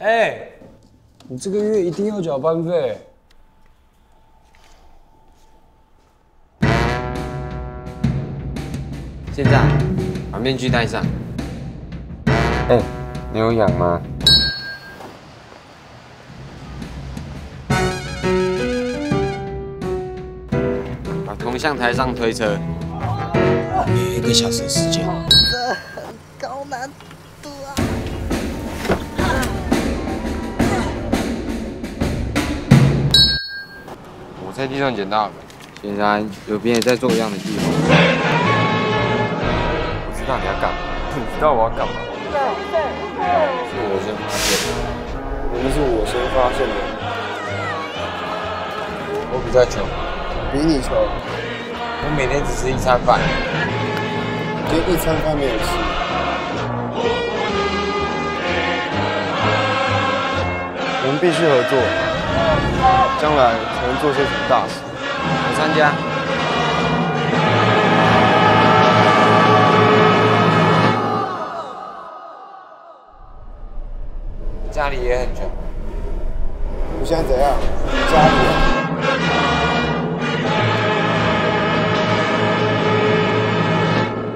哎，你这个月一定要缴班费。现在把面具戴上。哎，你有痒吗？把铜像抬上推车。一个小时时间。这很高难度啊！在地上捡到的。显然有别人在做一样的计划。我知道你要干嘛，你知道我要干嘛？是我先发现的，明明是我先发现的。我比较穷，比你穷，我每天只吃一餐饭，连一餐饭没有吃。我们必须合作，将来可能做些什么大事。我参加。家里也很穷。我现在怎样？家里。